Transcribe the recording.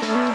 Bye.